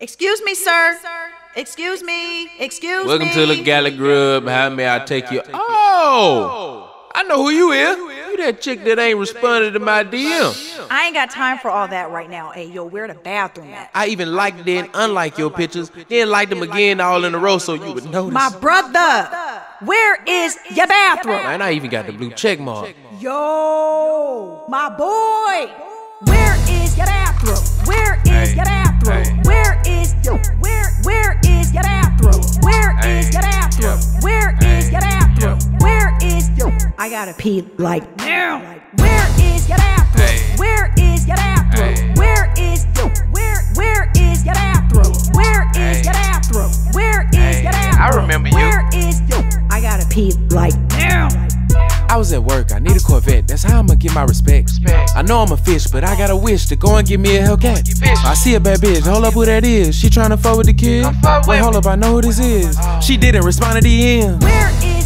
Excuse me, sir. Excuse me. Excuse Welcome me. Welcome to the Galley Grub. How may I take you? Oh, I know who you is. You that chick that ain't responded to my DM. I ain't got time for all that right now. Hey, yo, where the bathroom at? I even liked then, unlike your pictures, then liked them again all in a row so you would notice. My brother, where is your bathroom? and I even got the blue check mark. Yo, my boy, I gotta pee like now. Where is your bathroom? Where is your bathroom? Where is your where where is your bathroom? Where is your bathroom? Where is your bathroom? I remember you. Where is your I gotta pee like now. I was at work, I need a Corvette, that's how I'ma get my respect. I know I'm a fish, but I got a wish to go and get me a Hellcat. I see a bad bitch, hold up who that is. She tryna fuck with the kid? Wait, hold up, I know who this is. Oh. She didn't respond to the end. Where is your bathroom?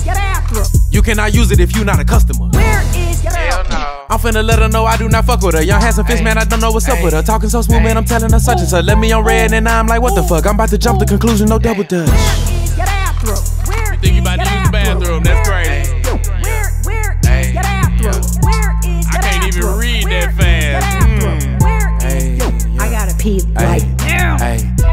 You cannot use it if you not a customer. Where is your bathroom? I'm finna let her know I do not fuck with her. Young handsome fish, man, I don't know what's up with her. Talking so smooth, man, I'm telling her such and such. Let me on red, and I'm like, what the fuck? I'm about to jump the conclusion, no double dutch. Where is your bathroom? Where You think you about to your use the bathroom? That's crazy. Where where is your bathroom? Where is your I can't even read Where that is fast. your? Mm. Where is Hey, your. I gotta pee like now. Hey,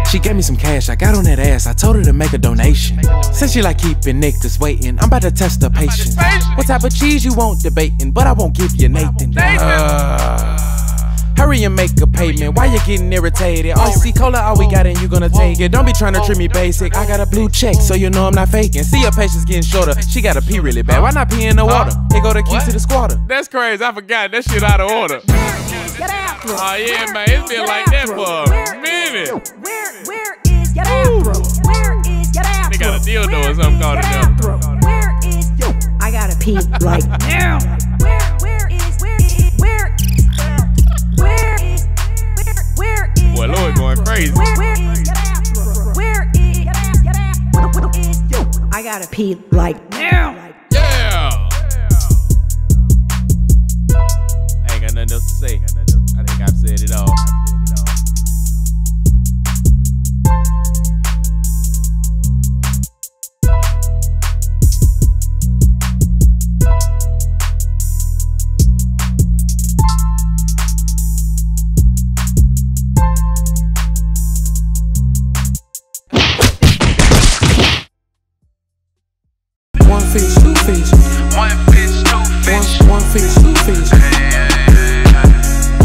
she gave me some cash. I got on that ass. I told her to make a donation. Since she like keeping niggas waiting, I'm about to test her patience. What type of cheese you want debating? But I won't give you Nathan. Uh, hurry and make a payment. Why you getting irritated? RC Cola, all we got and you gonna take it. Don't be trying to treat me basic. I got a blue check, so you know I'm not faking. See your patience getting shorter. She gotta pee really bad. Why not pee in the water? Here go the keys to the squatter. That's crazy. I forgot that shit out of order. Your bathroom. Oh, yeah, man, it's been like that bathroom? for a Where is minute. your- Where where is your bathroom? Where is your bathroom? got a dildo or something called now. bathroom? Where is your I gotta pee like now. Where where is where is where where is where where is Boy, Lloyd going crazy. Where, where is your bathroom? Where is your bathroom? Where is your I gotta pee like now. Fish, two fish. One fish, two fish. One, one fish, two fish.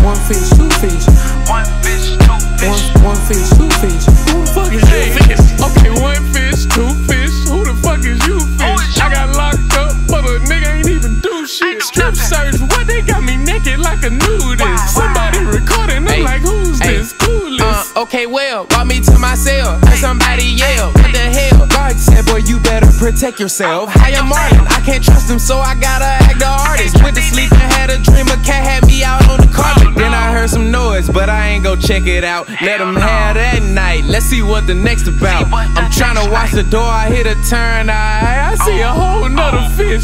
One fish, two fish. One fish, two fish. One, one fish, two fish. Who the fuck is you fish? Okay, one fish, two fish. Who the fuck is you fish? I got locked up, but a nigga ain't even do shit. Strip search, what they got me naked like a nudist? Somebody recording, I'm Hey, like, who's hey, this? Coolest. Uh, okay, well, protect yourself. I am Martin, I can't trust him, so I gotta act the artist. Went to sleep and had a dream, a cat had me out on the carpet. Then I heard some noise, but I ain't go check it out. Let him have that night, let's see what the next about. I'm trying to watch the door, I hit a turn, I, I see a whole nother fish.